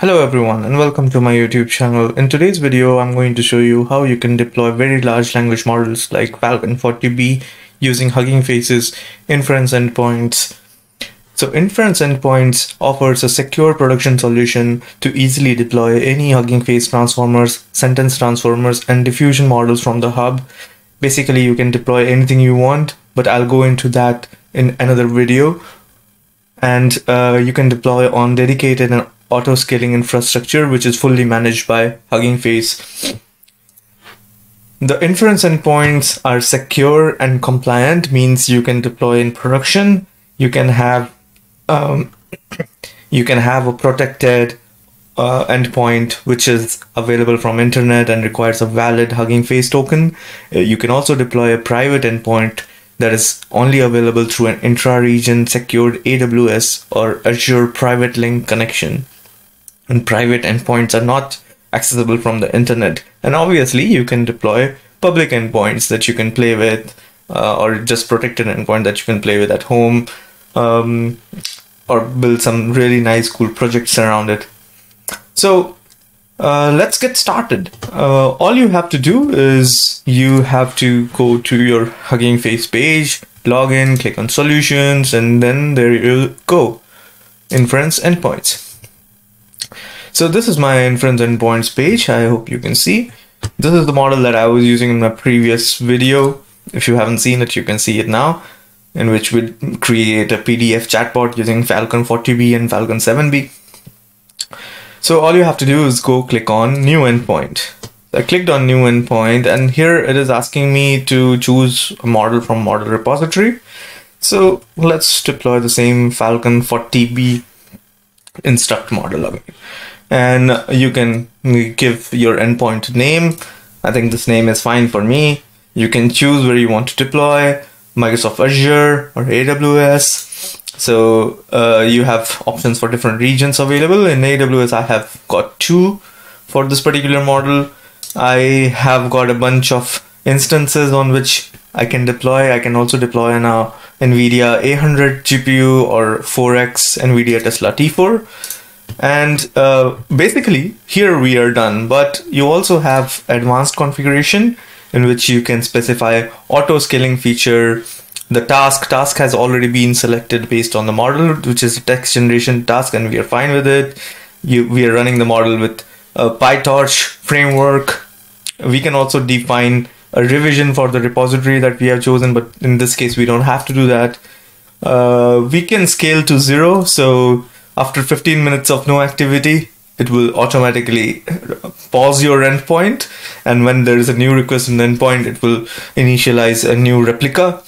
Hello everyone and welcome to my YouTube channel. In today's video, I'm going to show you how you can deploy very large language models like Falcon 40B using Hugging Face's inference endpoints. So inference endpoints offers a secure production solution to easily deploy any Hugging Face transformers, sentence transformers, and diffusion models from the hub. Basically, you can deploy anything you want, but I'll go into that in another video. And uh, you can deploy on dedicated and auto scaling infrastructure, which is fully managed by Hugging Face. The inference endpoints are secure and compliant, means you can deploy in production. You can have um, you can have a protected uh, endpoint which is available from internet and requires a valid Hugging Face token. Uh, you can also deploy a private endpoint that is only available through an intra-region secured AWS or Azure private link connection and private endpoints are not accessible from the internet. And obviously, you can deploy public endpoints that you can play with, uh, or just protected endpoint that you can play with at home, um, or build some really nice, cool projects around it. So uh, let's get started. Uh, all you have to do is you have to go to your Hugging Face page, log in, click on solutions, and then there you go. Inference endpoints. So this is my inference endpoints page. I hope you can see. This is the model that I was using in my previous video. If you haven't seen it, you can see it now, in which we create a PDF chatbot using Falcon 40B and Falcon 7B. So all you have to do is go click on new endpoint. I clicked on new endpoint and here it is asking me to choose a model from model repository. So let's deploy the same Falcon 40B instruct model again and you can give your endpoint name. I think this name is fine for me. You can choose where you want to deploy Microsoft Azure or AWS. So uh, you have options for different regions available. In AWS, I have got two for this particular model. I have got a bunch of instances on which I can deploy. I can also deploy on a NVIDIA A100 GPU or 4X NVIDIA Tesla T4 and uh, basically here we are done but you also have advanced configuration in which you can specify auto scaling feature. The task task has already been selected based on the model which is a text generation task and we are fine with it. You, we are running the model with a pytorch framework. We can also define a revision for the repository that we have chosen but in this case we don't have to do that. Uh, we can scale to zero so after 15 minutes of no activity, it will automatically pause your endpoint. And when there is a new request in the endpoint, it will initialize a new replica.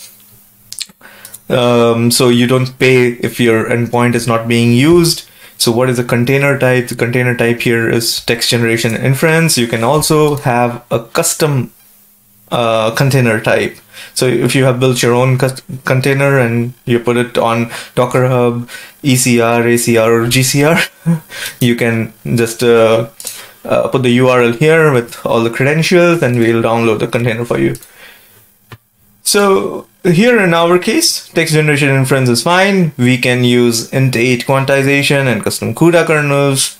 Um, so you don't pay if your endpoint is not being used. So what is the container type? The container type here is text generation inference. You can also have a custom uh, container type. So if you have built your own container and you put it on Docker Hub, ECR, ACR, or GCR, you can just uh, uh, put the URL here with all the credentials and we'll download the container for you. So here in our case, text generation inference is fine. We can use int8 quantization and custom CUDA kernels.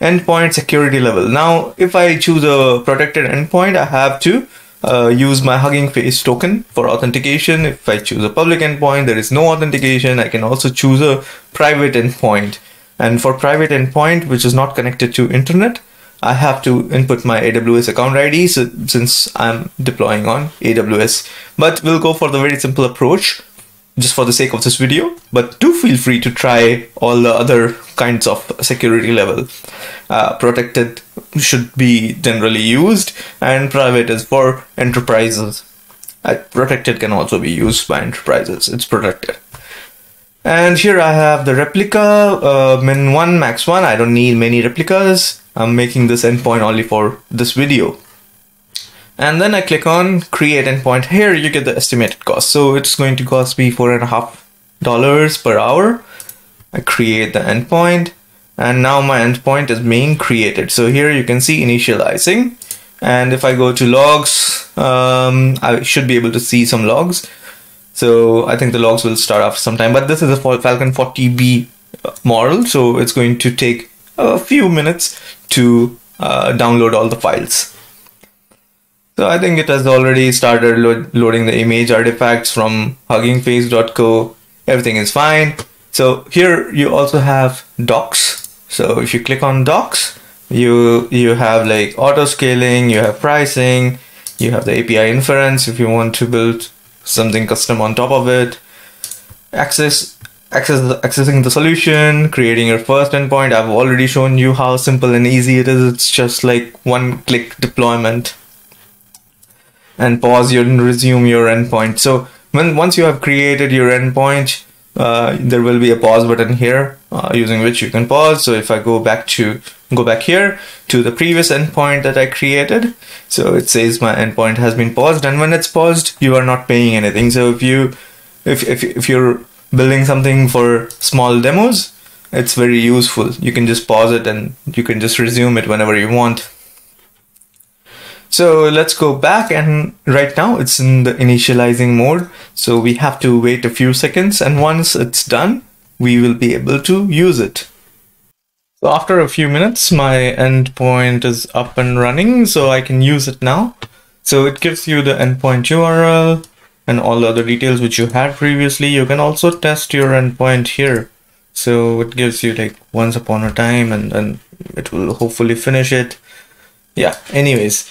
Endpoint security level. Now, if I choose a protected endpoint, I have to uh, use my Hugging Face token for authentication. If I choose a public endpoint, there is no authentication. I can also choose a private endpoint. And for private endpoint, which is not connected to internet, I have to input my AWS account ID so, since I'm deploying on AWS. But we'll go for the very simple approach just for the sake of this video, but do feel free to try all the other kinds of security level. Uh, protected should be generally used and private is for enterprises. Protected can also be used by enterprises. It's protected. And here I have the replica, uh, min 1, max 1. I don't need many replicas. I'm making this endpoint only for this video and then I click on create endpoint here you get the estimated cost so it's going to cost me four and a half dollars per hour I create the endpoint and now my endpoint is being created so here you can see initializing and if I go to logs um, I should be able to see some logs so I think the logs will start after some time but this is a Falcon 40B model so it's going to take a few minutes to uh, download all the files. So I think it has already started lo loading the image artifacts from huggingface.co. Everything is fine. So here you also have docs. So if you click on docs, you you have like auto scaling, you have pricing, you have the API inference if you want to build something custom on top of it. Access access accessing the solution, creating your first endpoint. I've already shown you how simple and easy it is. It's just like one click deployment. And pause your and resume your endpoint. So when once you have created your endpoint, uh, there will be a pause button here uh, using which you can pause. So if I go back to go back here to the previous endpoint that I created, so it says my endpoint has been paused, and when it's paused, you are not paying anything. So if you if if if you're building something for small demos, it's very useful. You can just pause it and you can just resume it whenever you want. So let's go back and right now it's in the initializing mode. So we have to wait a few seconds and once it's done, we will be able to use it. So after a few minutes, my endpoint is up and running, so I can use it now. So it gives you the endpoint URL and all the other details which you had previously. You can also test your endpoint here. So it gives you like once upon a time and then it will hopefully finish it. Yeah, anyways,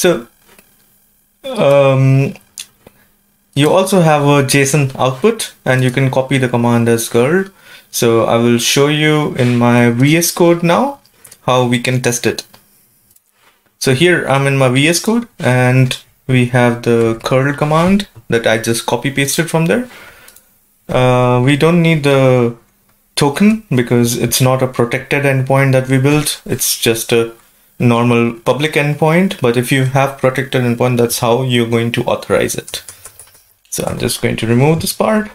so um, you also have a JSON output and you can copy the command as curl. So I will show you in my VS Code now how we can test it. So here I'm in my VS Code and we have the curl command that I just copy pasted from there. Uh, we don't need the token because it's not a protected endpoint that we built. It's just a normal public endpoint, but if you have protected endpoint, that's how you're going to authorize it. So I'm just going to remove this part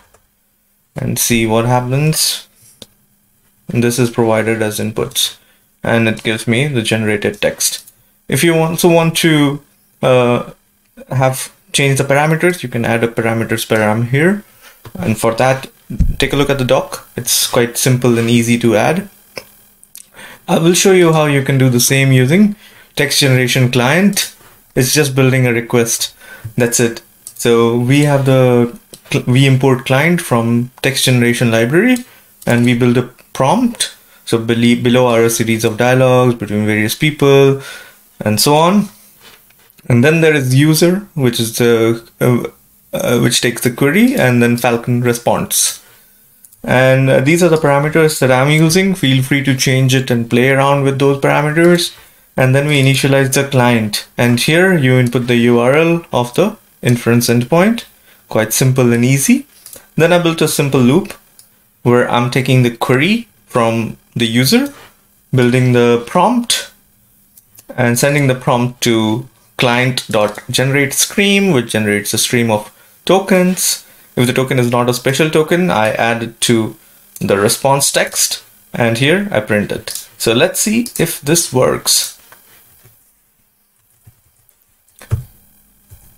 and see what happens. And this is provided as inputs and it gives me the generated text. If you also want to uh, have change the parameters, you can add a parameters param here. And for that, take a look at the doc. It's quite simple and easy to add. I will show you how you can do the same using text generation client. It's just building a request. That's it. So we have the, we import client from text generation library and we build a prompt. So below are a series of dialogues between various people and so on. And then there is user, which is the, uh, uh, which takes the query and then Falcon response. And uh, these are the parameters that I'm using. Feel free to change it and play around with those parameters. And then we initialize the client. And here you input the URL of the inference endpoint. Quite simple and easy. Then I built a simple loop where I'm taking the query from the user, building the prompt, and sending the prompt to client.generate stream, which generates a stream of tokens if the token is not a special token, I add it to the response text and here I print it. So let's see if this works.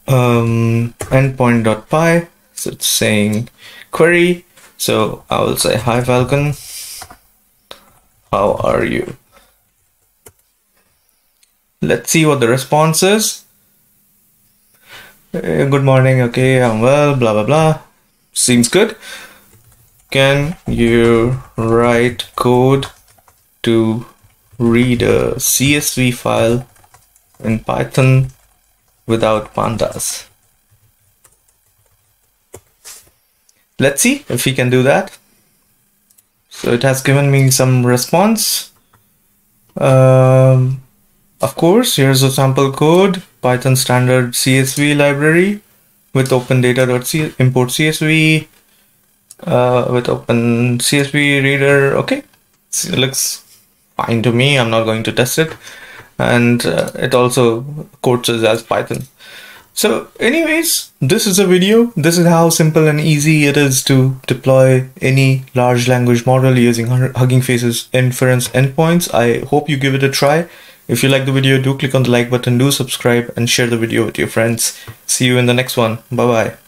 Um, endpoint.py, so it's saying query. So I will say, hi Falcon, how are you? Let's see what the response is. Hey, good morning, okay, I'm well, blah, blah, blah seems good. Can you write code to read a CSV file in Python without pandas? Let's see if we can do that. So it has given me some response. Um, of course, here's a sample code, Python standard CSV library with open data.c import CSV uh, with open CSV reader. Okay, it looks fine to me. I'm not going to test it. And uh, it also quotes as Python. So anyways, this is a video. This is how simple and easy it is to deploy any large language model using Hugging Face's inference endpoints. I hope you give it a try. If you like the video, do click on the like button, do subscribe and share the video with your friends. See you in the next one. Bye bye.